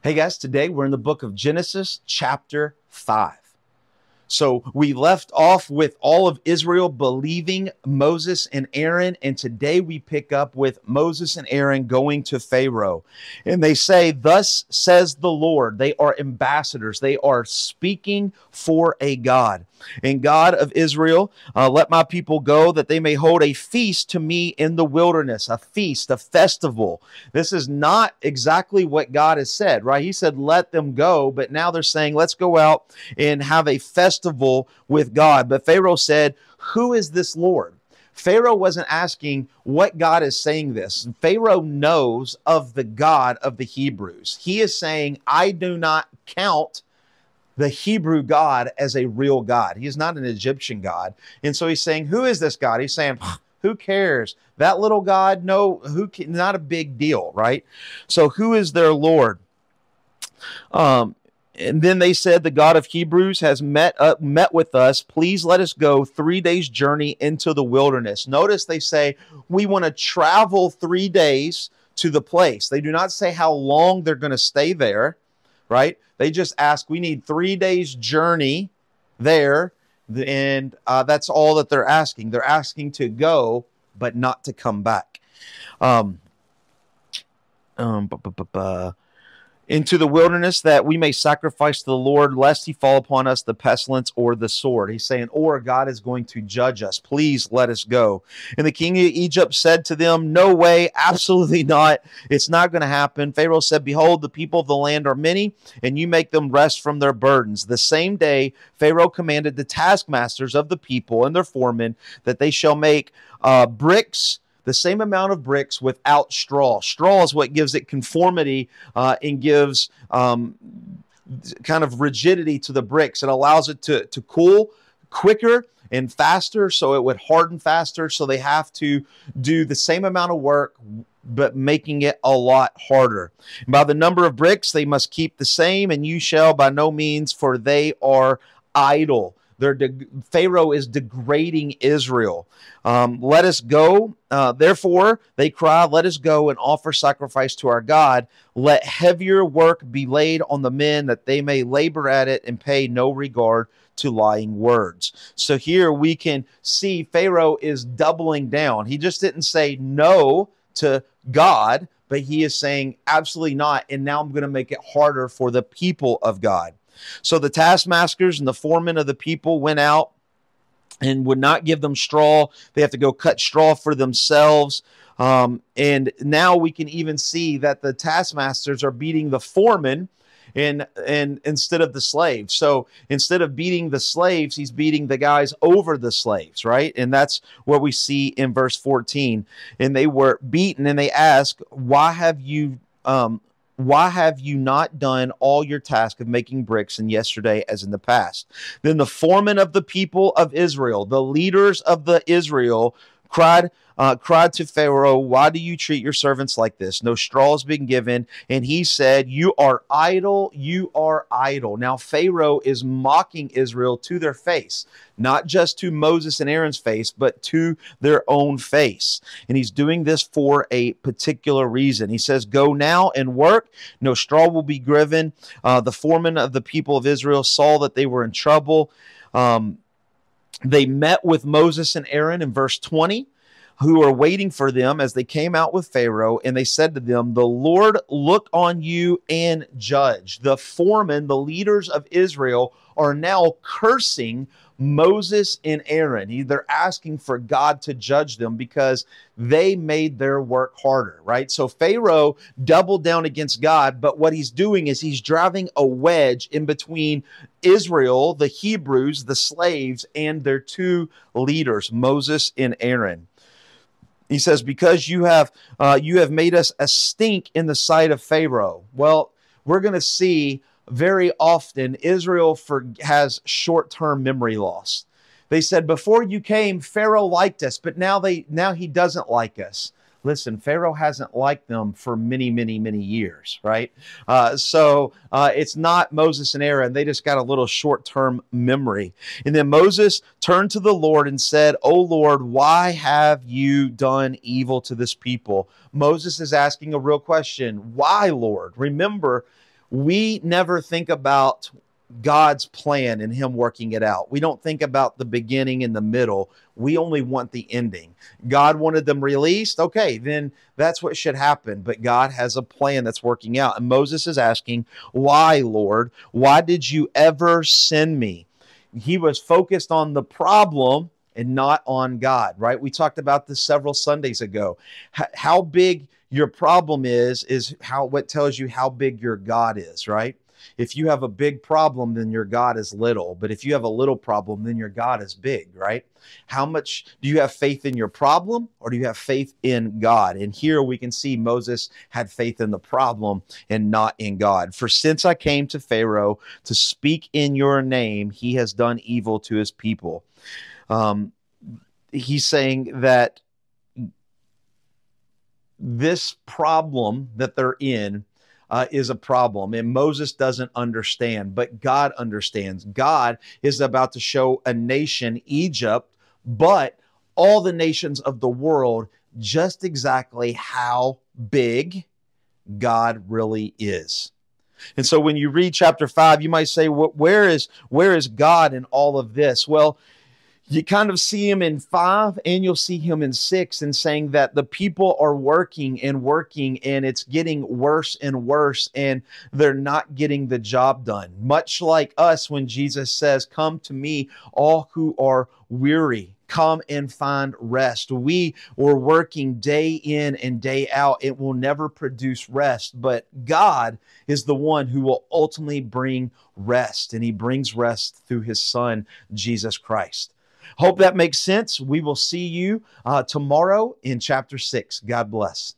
Hey guys, today we're in the book of Genesis, chapter 5. So we left off with all of Israel believing Moses and Aaron, and today we pick up with Moses and Aaron going to Pharaoh. And they say, Thus says the Lord. They are ambassadors, they are speaking for a God. And God of Israel, uh, let my people go that they may hold a feast to me in the wilderness, a feast, a festival. This is not exactly what God has said, right? He said, let them go, but now they're saying, let's go out and have a festival festival with God. But Pharaoh said, Who is this Lord? Pharaoh wasn't asking what God is saying this. Pharaoh knows of the God of the Hebrews. He is saying, I do not count the Hebrew God as a real God. He is not an Egyptian God. And so he's saying, Who is this God? He's saying, Who cares? That little God, no, who can, not a big deal, right? So who is their Lord? Um, and then they said, The God of Hebrews has met, met with us. Please let us go three days' journey into the wilderness. Notice they say, We want to travel three days to the place. They do not say how long they're going to stay there, right? They just ask, We need three days' journey there. And uh, that's all that they're asking. They're asking to go, but not to come back. Um, um, into the wilderness that we may sacrifice to the Lord, lest he fall upon us the pestilence or the sword. He's saying, or God is going to judge us. Please let us go. And the king of Egypt said to them, No way, absolutely not. It's not going to happen. Pharaoh said, Behold, the people of the land are many, and you make them rest from their burdens. The same day, Pharaoh commanded the taskmasters of the people and their foremen that they shall make uh, bricks the same amount of bricks without straw. Straw is what gives it conformity uh, and gives um, kind of rigidity to the bricks. It allows it to, to cool quicker and faster, so it would harden faster. So they have to do the same amount of work, but making it a lot harder. And by the number of bricks, they must keep the same, and you shall by no means, for they are idle. They're de- Pharaoh is degrading Israel. Um, let us go. Uh, therefore, they cry, Let us go and offer sacrifice to our God. Let heavier work be laid on the men that they may labor at it and pay no regard to lying words. So here we can see Pharaoh is doubling down. He just didn't say no to God, but he is saying absolutely not. And now I'm going to make it harder for the people of God. So the taskmasters and the foremen of the people went out and would not give them straw. They have to go cut straw for themselves. Um, and now we can even see that the taskmasters are beating the foremen and and instead of the slaves. So instead of beating the slaves, he's beating the guys over the slaves, right? And that's what we see in verse 14. And they were beaten and they ask, Why have you um, why have you not done all your task of making bricks in yesterday as in the past? Then the foreman of the people of Israel, the leaders of the Israel, cried, uh, cried to Pharaoh, Why do you treat your servants like this? No straw has been given. And he said, You are idle, you are idle. Now, Pharaoh is mocking Israel to their face, not just to Moses and Aaron's face, but to their own face. And he's doing this for a particular reason. He says, Go now and work. No straw will be given. Uh, the foreman of the people of Israel saw that they were in trouble. Um, they met with Moses and Aaron in verse 20 who are waiting for them as they came out with Pharaoh, and they said to them, The Lord look on you and judge. The foremen, the leaders of Israel, are now cursing Moses and Aaron. They're asking for God to judge them because they made their work harder, right? So Pharaoh doubled down against God, but what he's doing is he's driving a wedge in between Israel, the Hebrews, the slaves, and their two leaders, Moses and Aaron. He says, "Because you have uh, you have made us a stink in the sight of Pharaoh." Well, we're going to see very often Israel for, has short term memory loss. They said, Before you came, Pharaoh liked us, but now, they, now he doesn't like us. Listen, Pharaoh hasn't liked them for many, many, many years, right? Uh, so uh, it's not Moses and Aaron. They just got a little short term memory. And then Moses turned to the Lord and said, O Lord, why have you done evil to this people? Moses is asking a real question. Why, Lord? Remember, we never think about God's plan and Him working it out. We don't think about the beginning and the middle. We only want the ending. God wanted them released. Okay, then that's what should happen. But God has a plan that's working out. And Moses is asking, Why, Lord? Why did you ever send me? He was focused on the problem and not on God, right? We talked about this several Sundays ago. How big your problem is, is how what tells you how big your God is, right? If you have a big problem, then your God is little. But if you have a little problem, then your God is big, right? How much do you have faith in your problem or do you have faith in God? And here we can see Moses had faith in the problem and not in God. For since I came to Pharaoh to speak in your name, he has done evil to his people. Um, he's saying that this problem that they're in uh, is a problem. And Moses doesn't understand, but God understands. God is about to show a nation, Egypt, but all the nations of the world, just exactly how big God really is. And so when you read chapter 5, you might say, where is, where is God in all of this? Well, you kind of see him in five and you'll see him in six and saying that the people are working and working and it's getting worse and worse and they're not getting the job done. Much like us when Jesus says, Come to me, all who are weary. Come and find rest. We were working day in and day out. It will never produce rest, but God is the one who will ultimately bring rest, and He brings rest through His Son, Jesus Christ. Hope that makes sense. We will see you uh, tomorrow in chapter six. God bless.